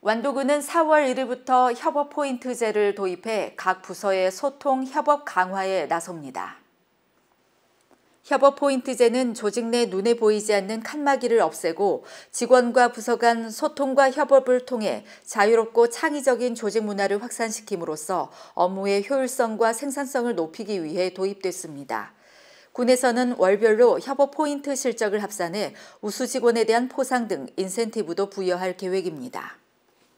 완도군은 4월 1일부터 협업 포인트제를 도입해 각 부서의 소통 협업 강화에 나섭니다. 협업 포인트제는 조직 내 눈에 보이지 않는 칸막이를 없애고 직원과 부서 간 소통과 협업을 통해 자유롭고 창의적인 조직 문화를 확산시킴으로써 업무의 효율성과 생산성을 높이기 위해 도입됐습니다. 군에서는 월별로 협업 포인트 실적을 합산해 우수 직원에 대한 포상 등 인센티브도 부여할 계획입니다.